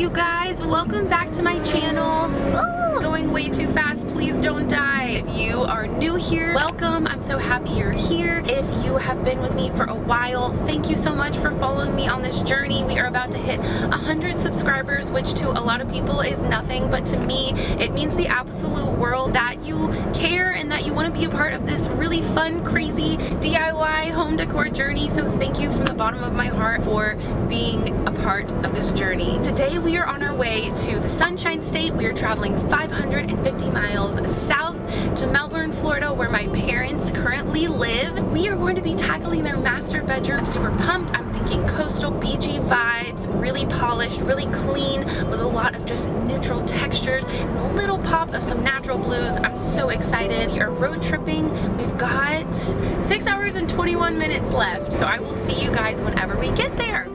You guys? Welcome back to my channel. Ooh, going way too fast, please don't die. If you are new here, welcome. I'm so happy you're here. If you have been with me for a while, thank you so much for following me on this journey. We are about to hit 100 subscribers, which to a lot of people is nothing, but to me, it means the absolute world that you care and that you want to be a part of this really fun, crazy DIY home decor journey. So thank you from the bottom of my heart for being a part of this journey. Today we are on our way to the Sunshine State. We are traveling 550 miles south to Melbourne, Florida, where my parents currently live. We are going to be tackling their master bedroom. I'm super pumped. I'm thinking coastal beachy vibes, really polished, really clean, with a lot of just neutral textures and a little pop of some natural blues. I'm so excited. We are road tripping. We've got six hours and 21 minutes left. So I will see you guys whenever we get there.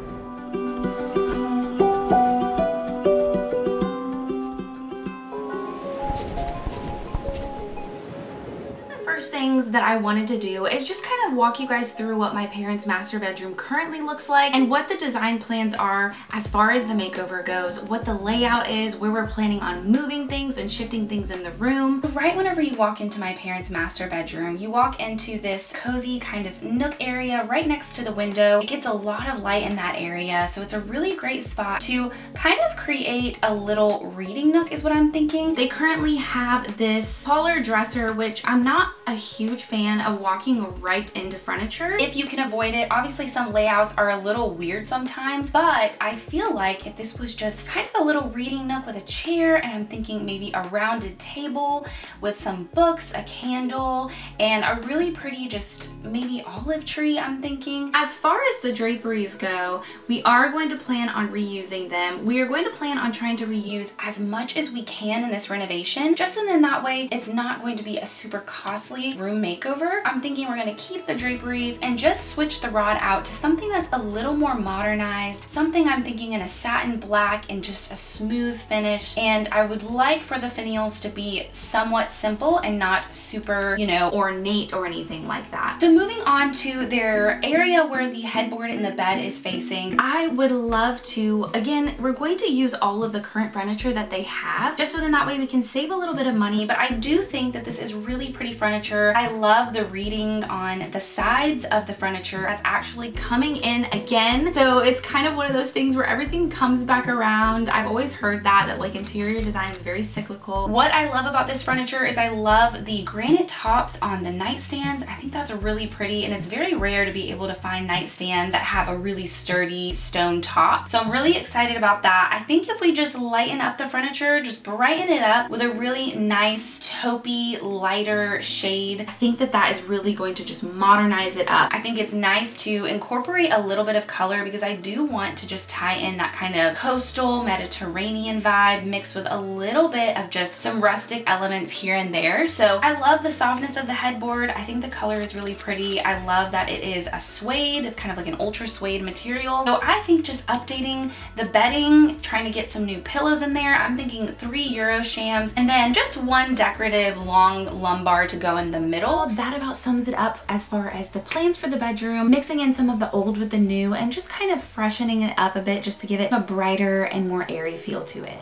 Things that I wanted to do is just kind of walk you guys through what my parents master bedroom currently looks like and what the design plans are as far as the makeover goes, what the layout is, where we're planning on moving things and shifting things in the room. Right whenever you walk into my parents master bedroom, you walk into this cozy kind of nook area right next to the window. It gets a lot of light in that area, so it's a really great spot to kind of create a little reading nook is what I'm thinking. They currently have this taller dresser, which I'm not a huge fan of walking right into furniture. If you can avoid it, obviously some layouts are a little weird sometimes, but I feel like if this was just kind of a little reading nook with a chair and I'm thinking maybe a rounded table with some books, a candle, and a really pretty just maybe olive tree I'm thinking. As far as the draperies go, we are going to plan on reusing them. We are going to plan on trying to reuse as much as we can in this renovation, just so then that way it's not going to be a super costly room makeover, I'm thinking we're gonna keep the draperies and just switch the rod out to something that's a little more modernized, something I'm thinking in a satin black and just a smooth finish. And I would like for the finials to be somewhat simple and not super, you know, ornate or anything like that. So moving on to their area where the headboard in the bed is facing, I would love to, again, we're going to use all of the current furniture that they have, just so then that way we can save a little bit of money, but I do think that this is really pretty furniture furniture. I love the reeding on the sides of the furniture that's actually coming in again. So it's kind of one of those things where everything comes back around. I've always heard that, that like interior design is very cyclical. What I love about this furniture is I love the granite tops on the nightstands. I think that's really pretty and it's very rare to be able to find nightstands that have a really sturdy stone top. So I'm really excited about that. I think if we just lighten up the furniture, just brighten it up with a really nice taupey, lighter shade think that that is really going to just modernize it up. I think it's nice to incorporate a little bit of color because I do want to just tie in that kind of coastal Mediterranean vibe mixed with a little bit of just some rustic elements here and there. So I love the softness of the headboard. I think the color is really pretty. I love that it is a suede. It's kind of like an ultra suede material. So I think just updating the bedding, trying to get some new pillows in there. I'm thinking three Euro shams and then just one decorative long lumbar to go in in the middle. That about sums it up as far as the plans for the bedroom, mixing in some of the old with the new and just kind of freshening it up a bit just to give it a brighter and more airy feel to it.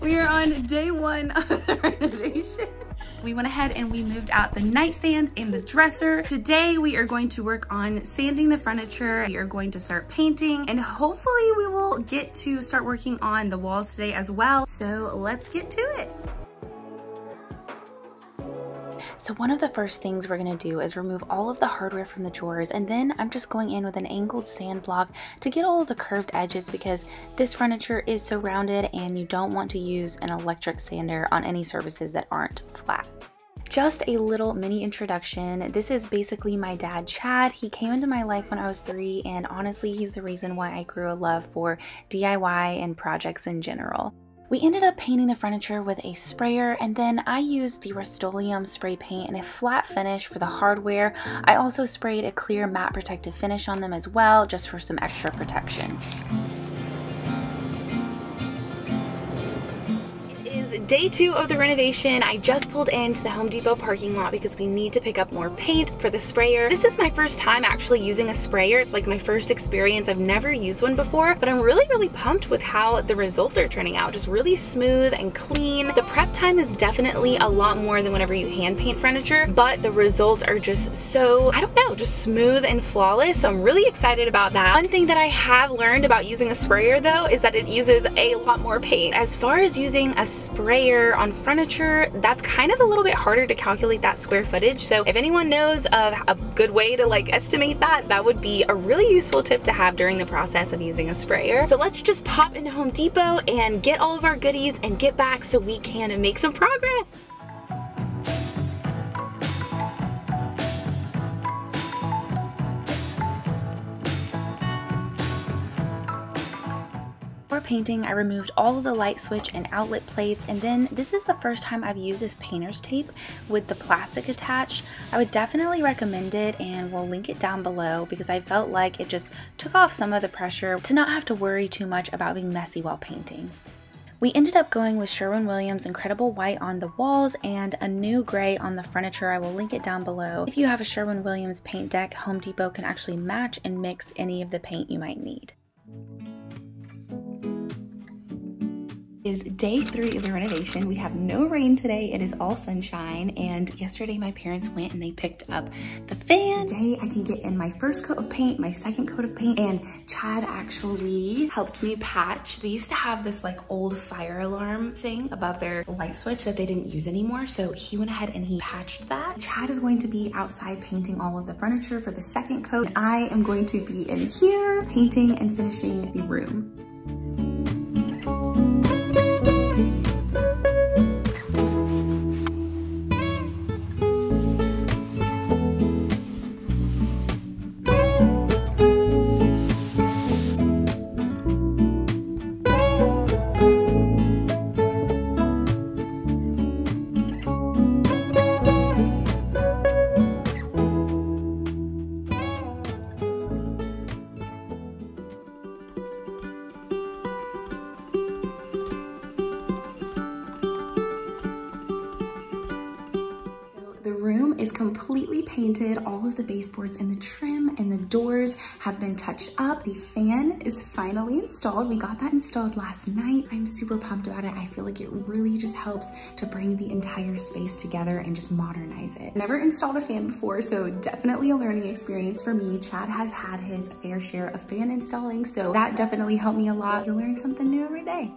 we are on day one of the renovation. We went ahead and we moved out the nightstands and the dresser. Today we are going to work on sanding the furniture. We are going to start painting and hopefully we will get to start working on the walls today as well. So let's get to it. So one of the first things we're to do is remove all of the hardware from the drawers and then I'm just going in with an angled sand block to get all of the curved edges because this furniture is so rounded and you don't want to use an electric sander on any surfaces that aren't flat. Just a little mini introduction. This is basically my dad, Chad. He came into my life when I was three, and honestly, he's the reason why I grew a love for DIY and projects in general. We ended up painting the furniture with a sprayer and then I used the Rust-Oleum spray paint in a flat finish for the hardware. I also sprayed a clear matte protective finish on them as well just for some extra protection. Day two of the renovation. I just pulled into the Home Depot parking lot because we need to pick up more paint for the sprayer. This is my first time actually using a sprayer. It's like my first experience. I've never used one before, but I'm really, really pumped with how the results are turning out. Just really smooth and clean. The prep time is definitely a lot more than whenever you hand paint furniture, but the results are just so, I don't know, just smooth and flawless. So I'm really excited about that. One thing that I have learned about using a sprayer though is that it uses a lot more paint. As far as using a sprayer on furniture, that's kind of a little bit harder to calculate that square footage. So if anyone knows of a good way to like estimate that, that would be a really useful tip to have during the process of using a sprayer. So let's just pop into Home Depot and get all of our goodies and get back so we can make some progress. Painting, I removed all of the light switch and outlet plates, and then this is the first time I've used this painter's tape with the plastic attached. I would definitely recommend it, and we'll link it down below because I felt like it just took off some of the pressure to not have to worry too much about being messy while painting. We ended up going with Sherwin-Williams Incredible White on the walls and Anew Gray on the furniture. I will link it down below. If you have a Sherwin-Williams paint deck, Home Depot can actually match and mix any of the paint you might need. Is day three of the renovation. We have no rain today. It is all sunshine. And yesterday my parents went and they picked up the fan. Today I can get in my first coat of paint, my second coat of paint, and Chad actually helped me patch. They used to have this like old fire alarm thing above their light switch that they didn't use anymore. So he went ahead and he patched that. Chad is going to be outside painting all of the furniture for the second coat. I am going to be in here painting and finishing the room. Painted. All of the baseboards and the trim and the doors have been touched up. The fan is finally installed. We got that installed last night. I'm super pumped about it. I feel like it really just helps to bring the entire space together and just modernize it. Never installed a fan before, so definitely a learning experience for me. Chad has had his fair share of fan installing, so that definitely helped me a lot. You're learning something new every day.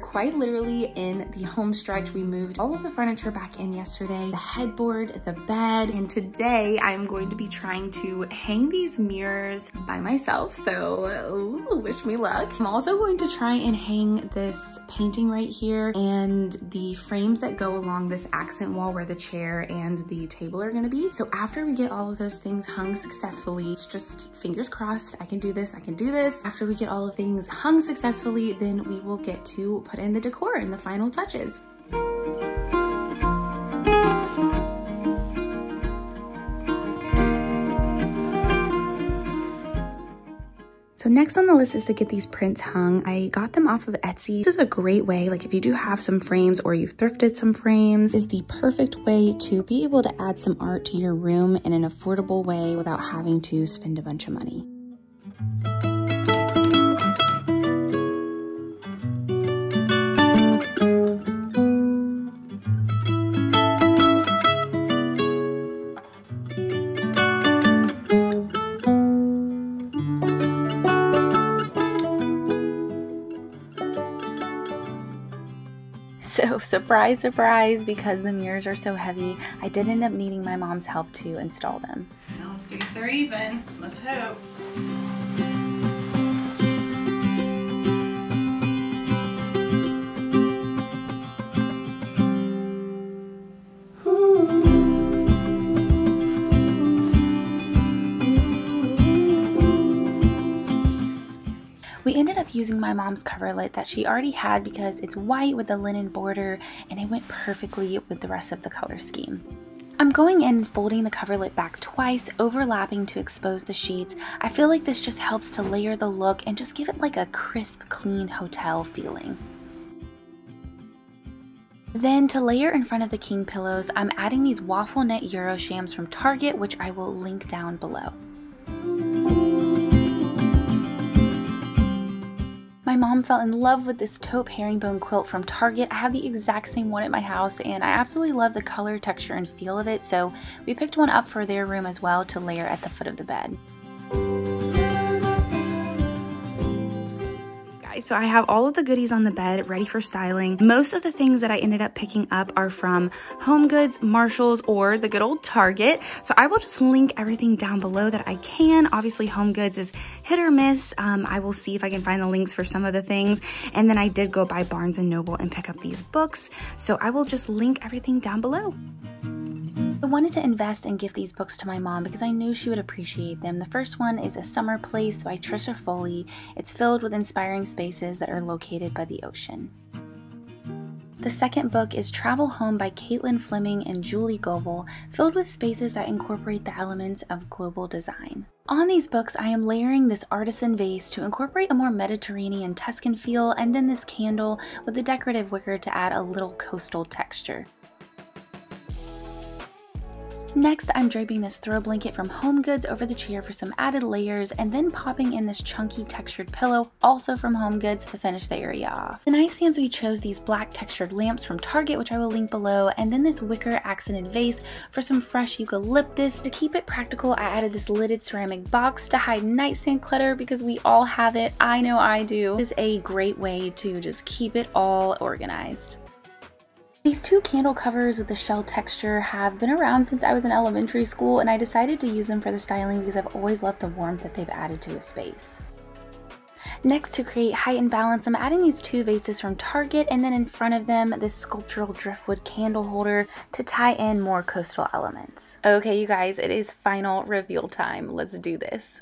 Quite literally in the home stretch. We moved all of the furniture back in yesterday, the headboard, the bed, and today I'm going to be trying to hang these mirrors by myself. So ooh, wish me luck. I'm also going to try and hang this painting right here and the frames that go along this accent wall where the chair and the table are gonna be. So after we get all of those things hung successfully, it's just fingers crossed, I can do this, I can do this. After we get all of things hung successfully, then we will get to put in the decor and the final touches. So next on the list is to get these prints hung. I got them off of Etsy. This is a great way, like if you do have some frames or you've thrifted some frames, is the perfect way to be able to add some art to your room in an affordable way without having to spend a bunch of money. Surprise, surprise, because the mirrors are so heavy, I did end up needing my mom's help to install them. I'll see if they're even. Let's hope. Using my mom's coverlet that she already had because it's white with a linen border and it went perfectly with the rest of the color scheme. I'm going in and folding the coverlet back twice, overlapping to expose the sheets. I feel like this just helps to layer the look and just give it like a crisp, clean hotel feeling. Then to layer in front of the king pillows, I'm adding these waffle knit Euroshams from Target, which I will link down below. Mom fell in love with this taupe herringbone quilt from Target. I have the exact same one at my house and I absolutely love the color, texture, and feel of it, so we picked one up for their room as well to layer at the foot of the bed. So I have all of the goodies on the bed ready for styling. Most of the things that I ended up picking up are from Home Goods, Marshalls, or the good old Target. So I will just link everything down below that I can. Obviously Home Goods is hit or miss. Um, I will see if I can find the links for some of the things. And then I did go by Barnes & Noble and pick up these books. So I will just link everything down below. I wanted to invest and gift these books to my mom because I knew she would appreciate them. The first one is A Summer Place by Tricia Foley. It's filled with inspiring spaces that are located by the ocean. The second book is Travel Home by Caitlin Flemming and Julie Goebel, filled with spaces that incorporate the elements of global design. On these books, I am layering this artisan vase to incorporate a more Mediterranean Tuscan feel, and then this candle with the decorative wicker to add a little coastal texture. Next, I'm draping this throw blanket from Home Goods over the chair for some added layers and then popping in this chunky textured pillow, also from Home Goods, to finish the area off. The nightstands we chose these black textured lamps from Target, which I will link below, and then this wicker accented vase for some fresh eucalyptus. To keep it practical, I added this lidded ceramic box to hide nightstand clutter because we all have it. I know I do. It is a great way to just keep it all organized. These two candle covers with the shell texture have been around since I was in elementary school and I decided to use them for the styling because I've always loved the warmth that they've added to a space. Next, to create height and balance, I'm adding these two vases from Target and then in front of them, this sculptural driftwood candle holder to tie in more coastal elements. Okay, you guys, it is final reveal time. Let's do this.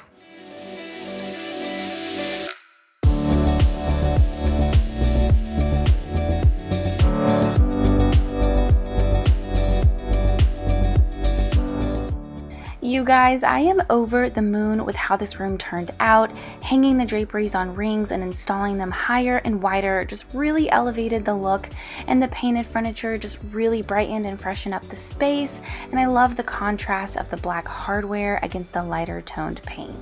You guys, I am over the moon with how this room turned out. Hanging the draperies on rings and installing them higher and wider just really elevated the look and the painted furniture just really brightened and freshened up the space and I love the contrast of the black hardware against the lighter toned paint.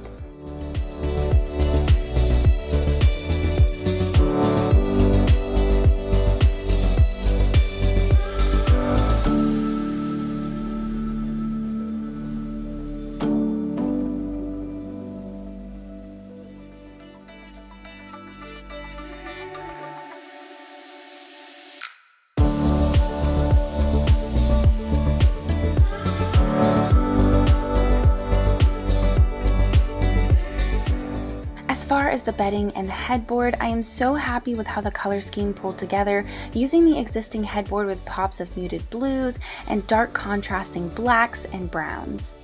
The bedding and the headboard, I am so happy with how the color scheme pulled together, using the existing headboard with pops of muted blues and dark contrasting blacks and browns.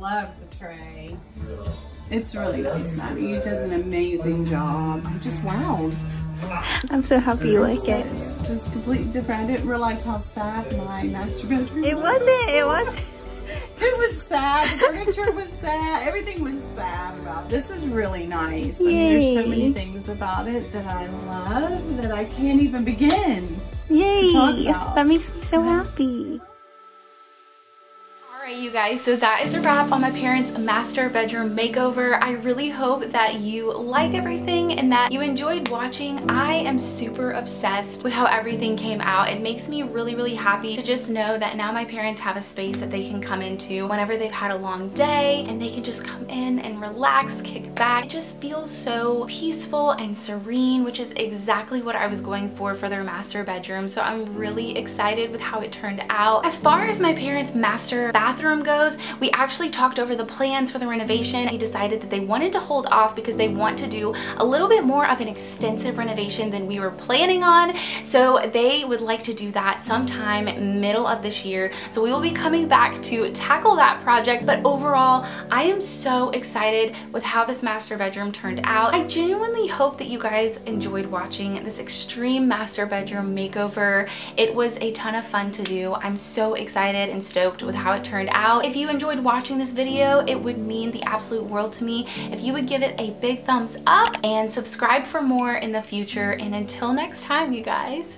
Love the tray. It's really nice, Maddie. You did an amazing job. I'm just wowed. I'm so happy you like it. It's just completely different. I didn't realize how sad my master bedroom It wasn't. It wasn't. It was sad. The furniture was sad. Everything was sad about This is really nice. I mean, there's so many things about it that I love that I can't even begin. Yay! That makes me so happy right, you guys, so that is a wrap on my parents' master bedroom makeover. I really hope that you like everything and that you enjoyed watching. I am super obsessed with how everything came out. It makes me really, really happy to just know that now my parents have a space that they can come into whenever they've had a long day and they can just come in and relax, kick back. It just feels so peaceful and serene, which is exactly what I was going for for their master bedroom. So I'm really excited with how it turned out. As far as my parents' master bathroom bedroom goes, we actually talked over the plans for the renovation. They decided that they wanted to hold off because they want to do a little bit more of an extensive renovation than we were planning on. So they would like to do that sometime middle of this year. So we will be coming back to tackle that project. But overall, I am so excited with how this master bedroom turned out. I genuinely hope that you guys enjoyed watching this extreme master bedroom makeover. It was a ton of fun to do. I'm so excited and stoked with how it turned out. If you enjoyed watching this video, it would mean the absolute world to me if you would give it a big thumbs up and subscribe for more in the future. And until next time, you guys,